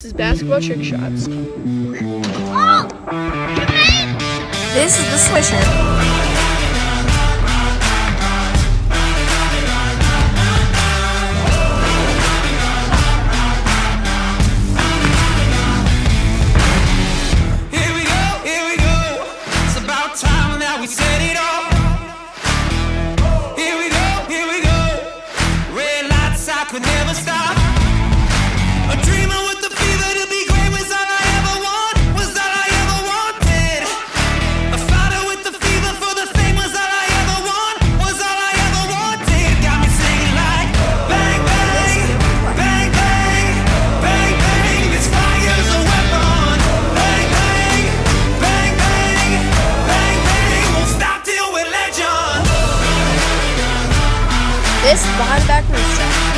This is basketball trick shots. Oh! This is the swisher. Here we go, here we go. It's about time that we set it off. Here we go, here we go. Red lights, I could never stop. this behind the back